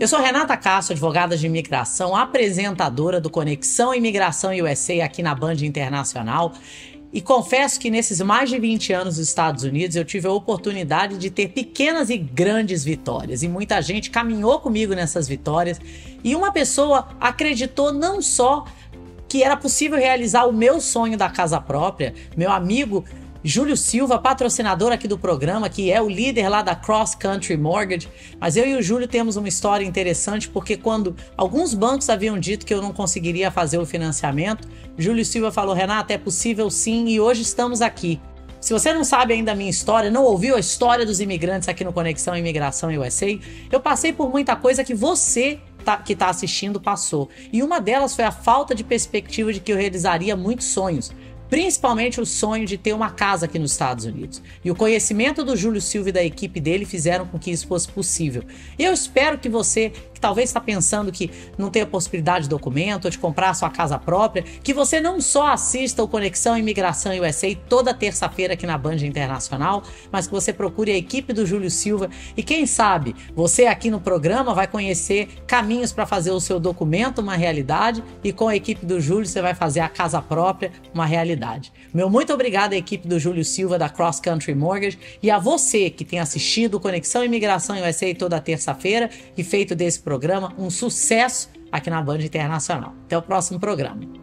Eu sou Renata Castro, advogada de imigração, apresentadora do Conexão Imigração USA aqui na Band Internacional. E confesso que nesses mais de 20 anos nos Estados Unidos eu tive a oportunidade de ter pequenas e grandes vitórias. E muita gente caminhou comigo nessas vitórias. E uma pessoa acreditou não só que era possível realizar o meu sonho da casa própria, meu amigo Júlio Silva, patrocinador aqui do programa, que é o líder lá da Cross Country Mortgage. Mas eu e o Júlio temos uma história interessante, porque quando alguns bancos haviam dito que eu não conseguiria fazer o financiamento, Júlio Silva falou: Renata, é possível sim, e hoje estamos aqui. Se você não sabe ainda a minha história, não ouviu a história dos imigrantes aqui no Conexão Imigração USA, eu passei por muita coisa que você tá, que está assistindo passou. E uma delas foi a falta de perspectiva de que eu realizaria muitos sonhos principalmente o sonho de ter uma casa aqui nos Estados Unidos. E o conhecimento do Júlio Silva e da equipe dele fizeram com que isso fosse possível. Eu espero que você que talvez está pensando que não tem a possibilidade de documento ou de comprar a sua casa própria, que você não só assista o Conexão Imigração USA toda terça-feira aqui na Band Internacional, mas que você procure a equipe do Júlio Silva e quem sabe você aqui no programa vai conhecer caminhos para fazer o seu documento uma realidade e com a equipe do Júlio você vai fazer a casa própria uma realidade. Meu muito obrigado à equipe do Júlio Silva da Cross Country Mortgage e a você que tem assistido Conexão Imigração USA toda terça-feira e feito desse programa um sucesso aqui na Band Internacional. Até o próximo programa.